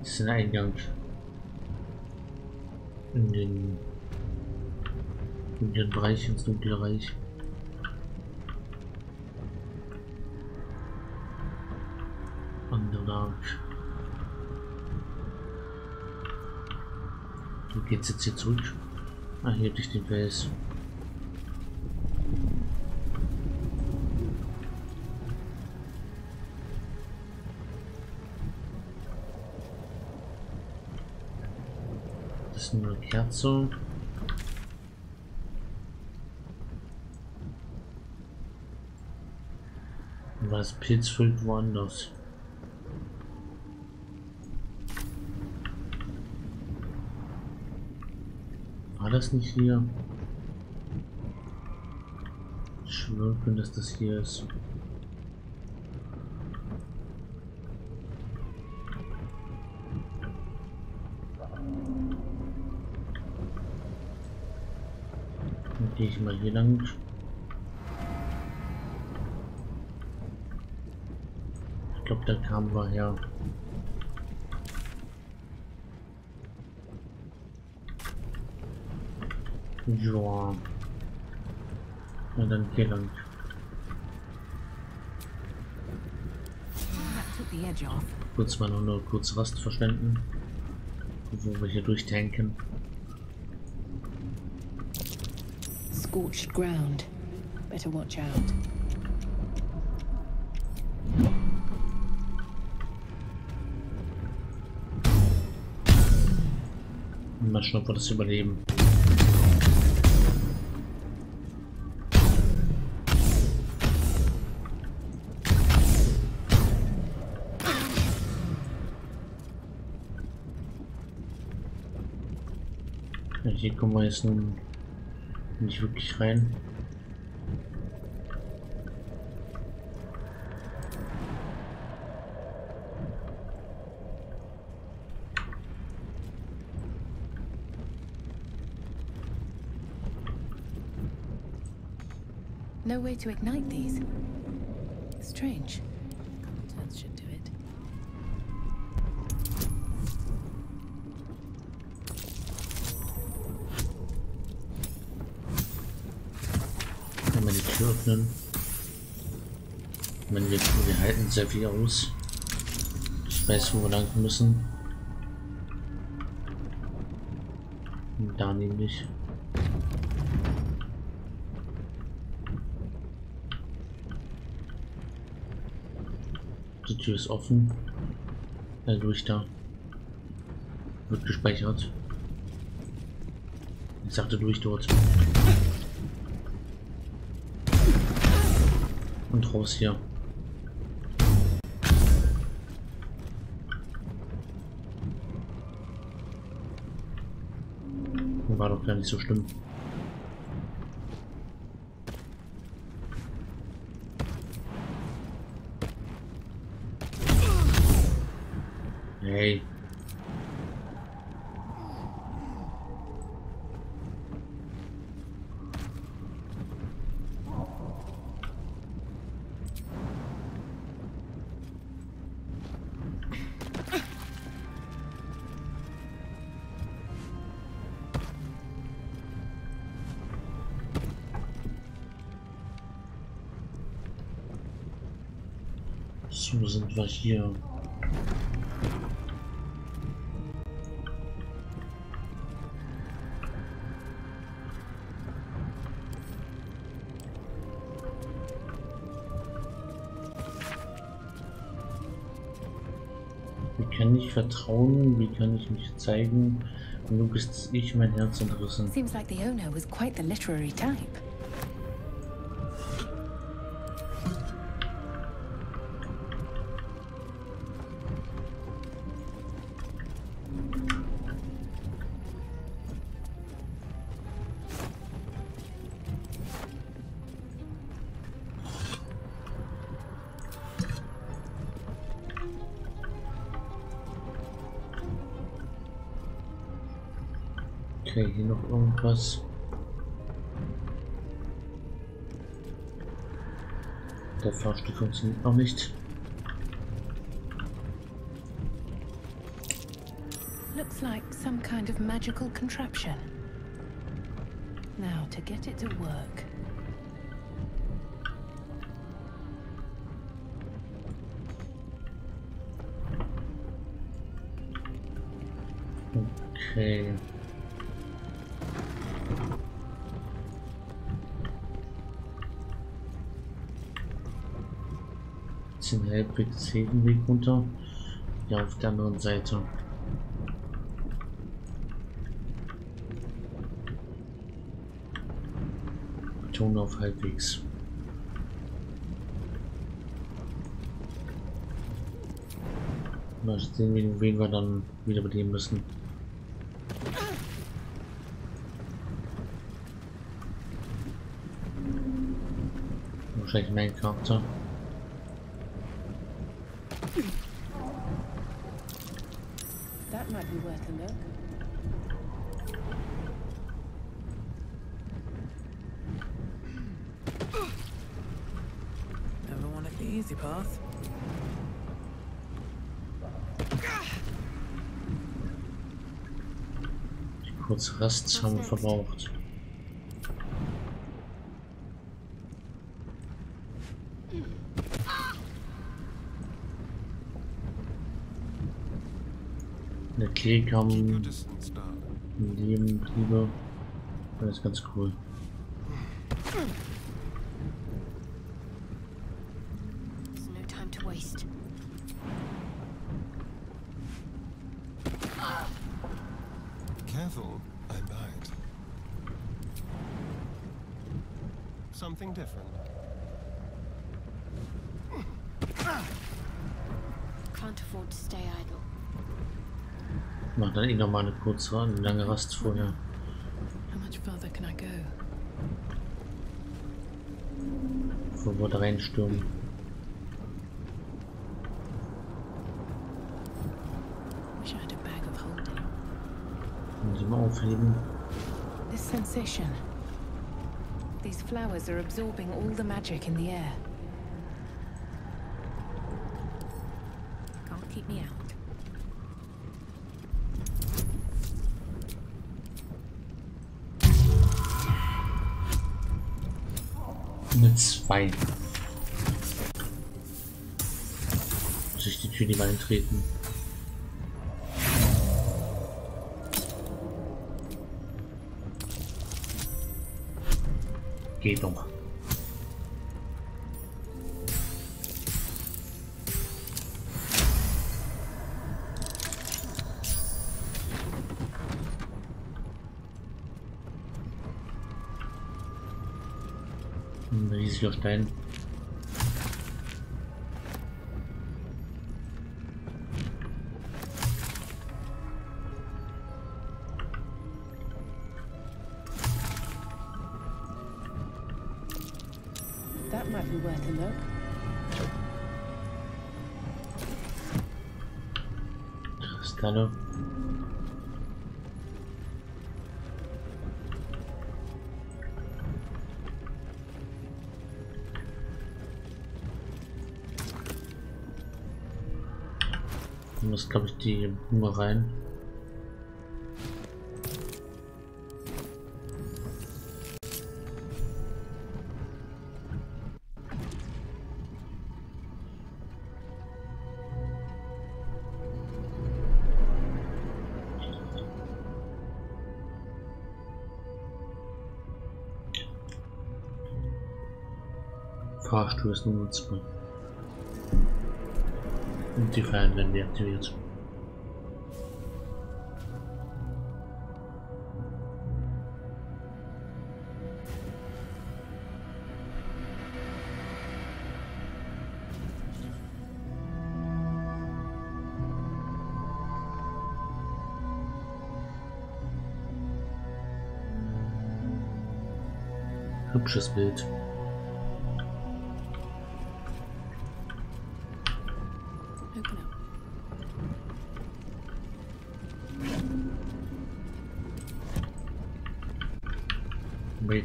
Ist ein Eingang in den in den Bereich ins dunkle Reich. Geht's jetzt hier zurück? Ah, hier durch den Fels. Das ist nur eine Kerze. Was Pilzfüllt woanders. War das nicht hier? Ich schwöre, dass das hier ist. Dann gehe ich mal hier lang. Ich glaube, da kamen wir her. Ja. Na dann hier lang. Kurz mal noch eine kurze Rast verschwenden. Wo wir hier durchtanken. Scorched ground. Better watch out. Mal schauen, ob wir das überleben. Hier kommen wir jetzt nun nicht wirklich rein. No way to ignite these. Strange. öffnen. Ich wir, wir halten sehr viel aus. Ich weiß, wo wir lang müssen. Und da nämlich. Die Tür ist offen. Ja, durch da. Wird gespeichert. Ich sagte durch dort. Und raus hier. War doch gar nicht so schlimm. So sind wir hier. Wie kann ich vertrauen? Wie kann ich mich zeigen? Du bist ich, mein Herz entrissen. Seems like the owner was quite the literary type. Irgendwas. Der Fahrstuhl funktioniert noch nicht. Looks like some kind of magical contraption. Now, to get it to work. Halbwegs Weg runter. Ja, auf der anderen Seite. Ton auf halbwegs. Mal sehen, wen, wen wir dann wieder bedienen müssen. Wahrscheinlich mein Charakter. Rast haben wir verbraucht. Der im Leben, Liebe. Das ist ganz cool. There's no time to waste. Careful, I bite. Something different. Can't afford to stay idle. Mach dann eh noch mal eine kurze, eine lange Rast vorher. How much further can I go? Bevor wir da reinstürmen. Wish I had a bag of holding. Und die mal aufheben. This sensation. These flowers are absorbing all the magic in the air. beitreten. Geht doch mal. Ein riesiger Stein. Muss, glaube ich, die Blume rein. Fahrstuhl ist nun nutzbar. Und die Fallen werden deaktiviert. Hübsches Bild.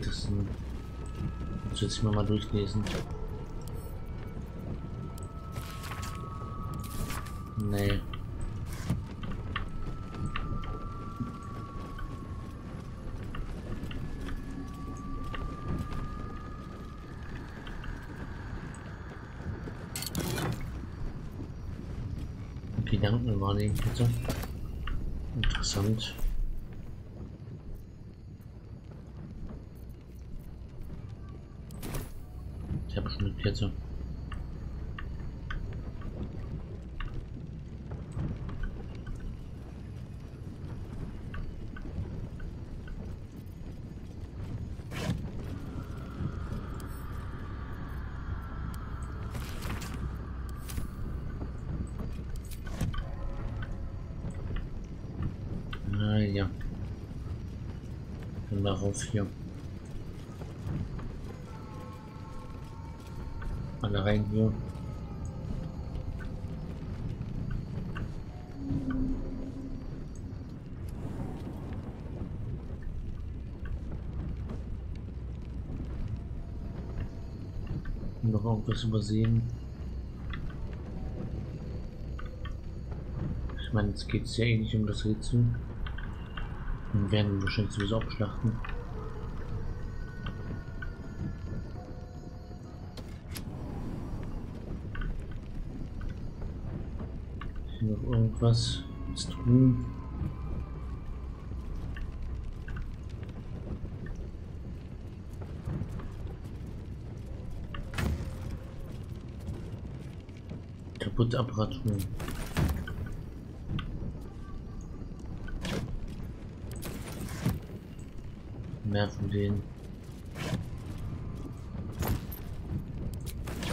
Ein... Muss jetzt mal mal durchlesen. Nee. Gedanken wahrnehmen bitte. Interessant. Ich habe schon eine Kette. Ah ja. Dann mal rauf hier. Alle rein hier. Noch irgendwas übersehen? Ich meine, jetzt geht es ja eh nicht um das Rätsel. Wir werden ihn wahrscheinlich sowieso abschlachten. Hier noch irgendwas zu tun. Kaputte Apparatur. Mehr von denen.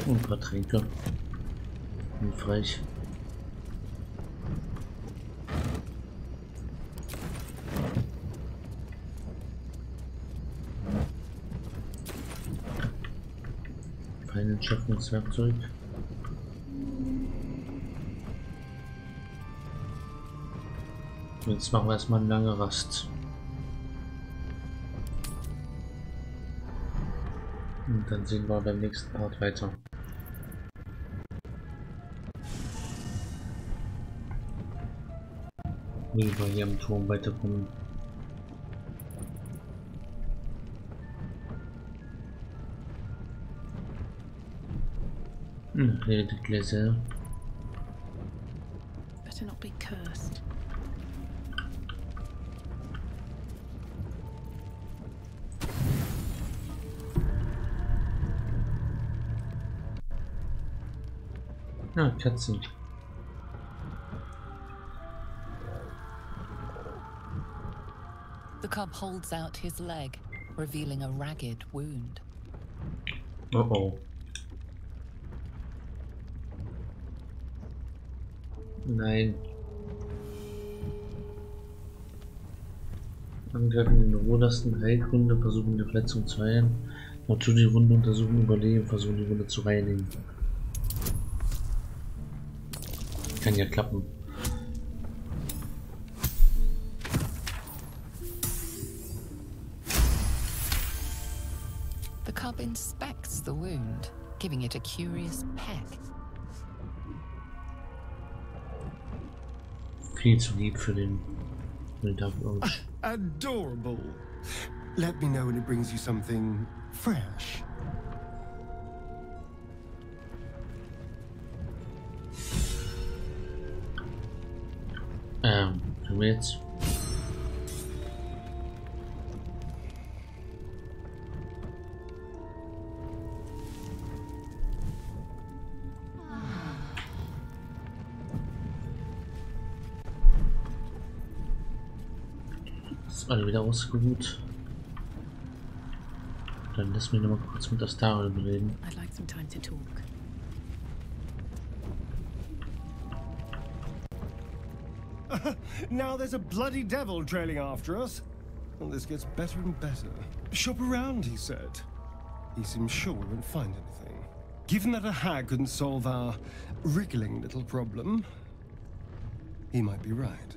Und ein paar Tränke. Hilfreich. Feindschaffungswerkzeug. Jetzt machen wir erstmal eine lange Rast. Dann sehen wir beim nächsten Part weiter. Wie wir hier am Turm weiterkommen. Hm, redet Gläser. Better not be cursed. Ah, Katzen. The cub holds out his leg, revealing a ragged wound. Oh oh. Nein. Angreifen den rohersten Heilkunde, versuchen die Verletzung zu heilen. Natur die Wunde untersuchen, überlegen, versuchen die Wunde zu reinigen. Kann ja klappen. The cub inspects the wound, giving it a curious peck. Viel zu lieb für den, für den Dark Adorable. Let me know when it brings you something fresh. Ist alle wieder ausgeruht. Dann lass mich noch mal kurz mit Astarion reden. I'd like some time to talk. Now there's a bloody devil trailing after us. Well, this gets better and better. Shop around, he said. He seems sure we won't find anything. Given that a hag couldn't solve our wriggling little problem, he might be right.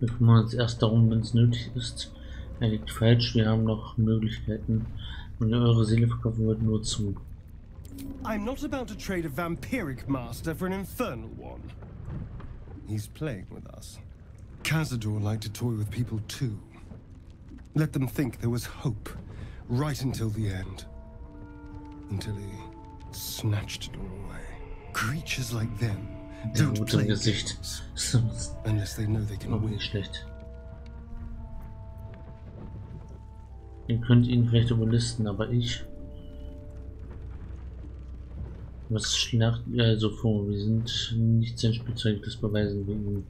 Wir kümmern uns erst darum, wenn es nötig ist. Er liegt falsch, wir haben noch Möglichkeiten. Wenn ihr eure Seele verkaufen wollt, nur zu. I'm not about to trade a vampiric master for an infernal one. He's playing with us. Cazador liked to toy with people too. Let them think there was hope right until the end. Until he snatched it all away. Creatures like them Der Wut im Gesicht. unless they know they can win. nicht schlecht. Ihr könnt ihn vielleicht überlisten, aber ich. Was schlacht ihr also vor? Wir sind nicht sein Spielzeug, das beweisen wir ihm.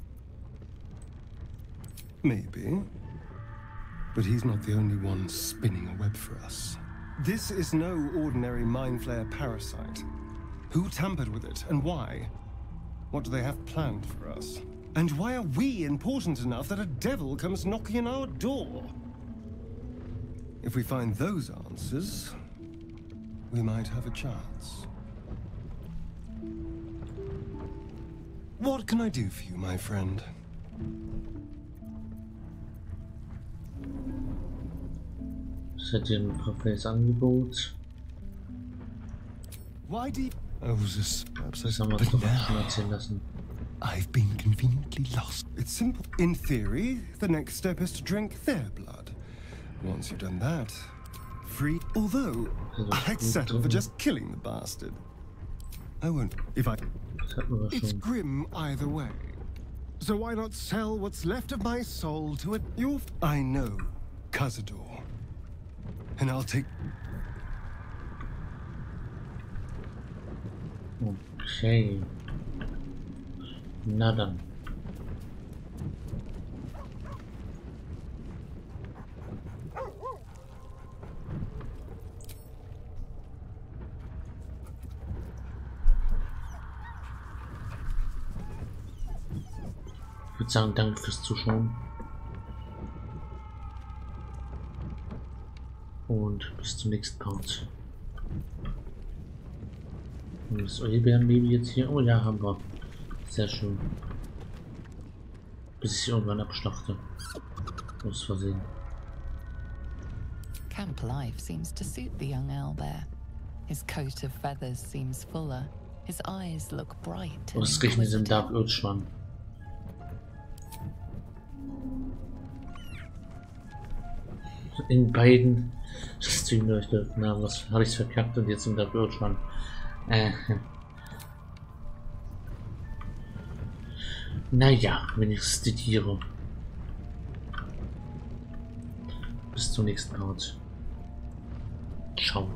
Maybe. But he's not the only one spinning a web for us. This is no ordinary mind flayer parasite. Who tampered with it and why? What do they have planned for us? And why are we important enough that a devil comes knocking on our door? If we find those answers, we might have a chance. What can I do for you, my friend? Ein perfektes Angebot? Why do you... Oh, this... Perhaps I Das haben wir uns doch auch schon erzählen lassen. I've been conveniently lost. It's simple. In theory, the next step is to drink their blood. Once you've done that, free. Although, I'd settle for just killing the bastard. I won't. If I. Das It's grim either way. So why not sell what's left of my soul to it? Your. I know, Cazador. And I'll take. Okay. Na dann. Ich würde sagen, danke fürs Zuschauen. Und bis zum nächsten Part. Euer Bärenbaby jetzt hier? Oh ja, haben wir. Sehr schön. Bis ich irgendwann abschlachte. Aus Versehen. Camp life seems to suit the young owlbear. His coat of feathers seems fuller. His eyes look bright Was riechen diesem inquisitive. Dark Earth? In beiden Streamen leuchtet. Na, was habe ich verkackt und jetzt im Dark Earth. Äh. Naja, wenigstens die Tiere. Bis zum nächsten Part. Ciao.